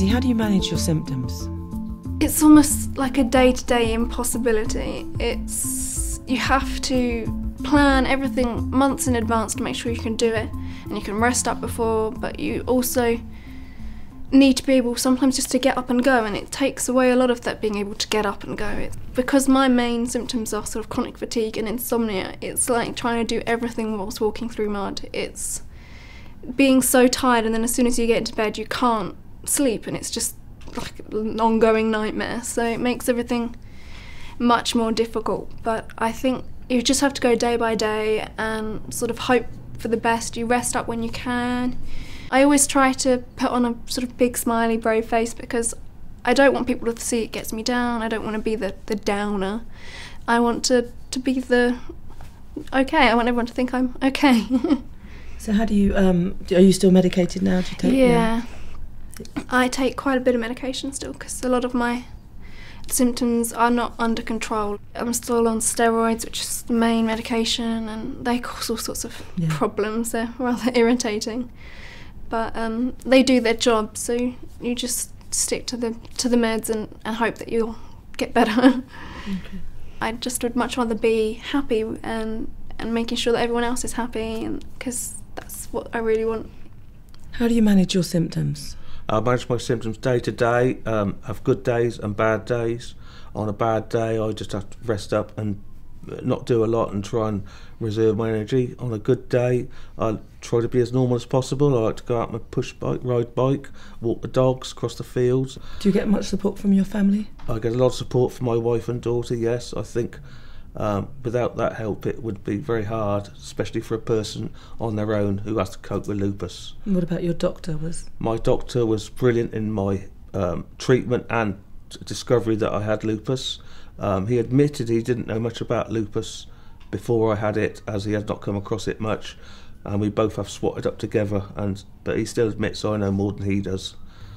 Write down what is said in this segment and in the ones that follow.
How do you manage your symptoms? It's almost like a day to day impossibility. It's you have to plan everything months in advance to make sure you can do it and you can rest up before, but you also need to be able sometimes just to get up and go and it takes away a lot of that being able to get up and go it's because my main symptoms are sort of chronic fatigue and insomnia it's like trying to do everything whilst walking through mud it's being so tired and then as soon as you get into bed you can't sleep and it's just like an ongoing nightmare so it makes everything much more difficult but i think you just have to go day by day and sort of hope for the best you rest up when you can I always try to put on a sort of big smiley brave face because I don't want people to see it gets me down. I don't want to be the, the downer. I want to, to be the okay. I want everyone to think I'm okay. so how do you um are you still medicated now? Do you take yeah. yeah. I take quite a bit of medication still because a lot of my symptoms are not under control. I'm still on steroids, which is the main medication, and they cause all sorts of yeah. problems. They're rather irritating but um, they do their job. So you just stick to the to the meds and, and hope that you'll get better. okay. I just would much rather be happy and and making sure that everyone else is happy, and because that's what I really want. How do you manage your symptoms? I manage my symptoms day to day. Um, have good days and bad days. On a bad day, I just have to rest up and not do a lot and try and reserve my energy. On a good day, I try to be as normal as possible. I like to go out my push bike, ride bike, walk the dogs, cross the fields. Do you get much support from your family? I get a lot of support from my wife and daughter. Yes, I think um, without that help, it would be very hard, especially for a person on their own who has to cope with lupus. What about your doctor? Was my doctor was brilliant in my um, treatment and discovery that I had lupus. Um, he admitted he didn't know much about lupus before I had it, as he had not come across it much, and we both have swatted up together. And but he still admits I know more than he does.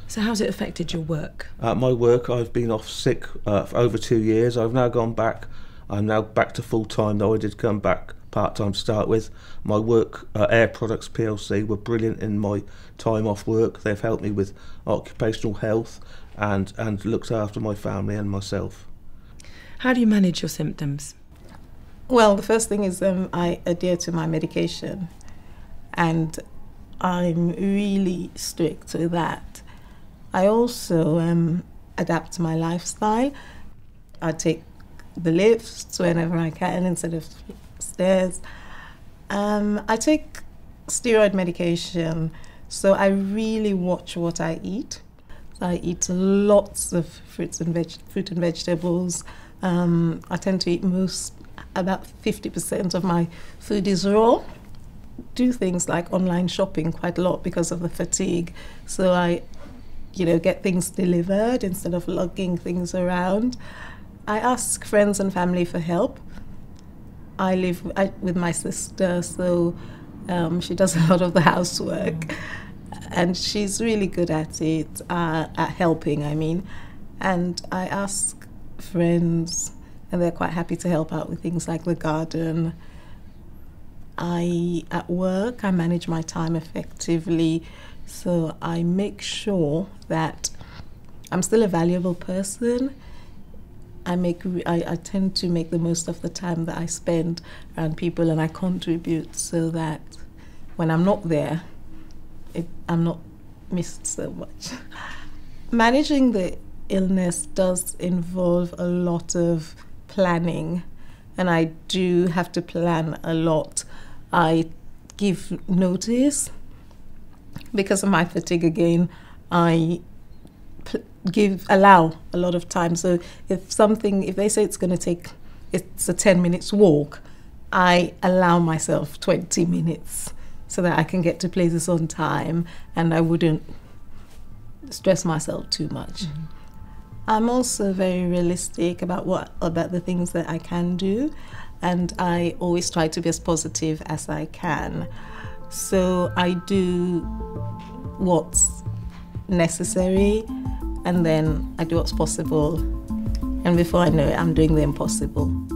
So how's it affected your work? Uh, my work, I've been off sick uh, for over two years. I've now gone back. I'm now back to full time, though I did come back part time to start with. My work, uh, Air Products PLC, were brilliant in my time off work. They've helped me with occupational health and and looked after my family and myself. How do you manage your symptoms? Well, the first thing is um, I adhere to my medication, and I'm really strict with that. I also um, adapt my lifestyle. I take the lifts whenever I can instead of stairs. Um, I take steroid medication, so I really watch what I eat. I eat lots of fruits and veg- fruit and vegetables. Um, I tend to eat most, about 50% of my food is raw. Do things like online shopping quite a lot because of the fatigue. So I, you know, get things delivered instead of lugging things around. I ask friends and family for help. I live I, with my sister, so um, she does a lot of the housework, and she's really good at it, uh, at helping. I mean, and I ask friends, and they're quite happy to help out with things like the garden. I, at work, I manage my time effectively, so I make sure that I'm still a valuable person. I make I, I tend to make the most of the time that I spend around people and I contribute so that when I'm not there, it, I'm not missed so much. Managing the illness does involve a lot of planning, and I do have to plan a lot. I give notice because of my fatigue again. I give allow a lot of time. So if something, if they say it's going to take, it's a ten minutes walk, I allow myself twenty minutes so that I can get to places on time and I wouldn't stress myself too much. Mm-hmm. I'm also very realistic about what about the things that I can do, and I always try to be as positive as I can. So I do what's necessary, and then I do what's possible, and before I know it, I'm doing the impossible.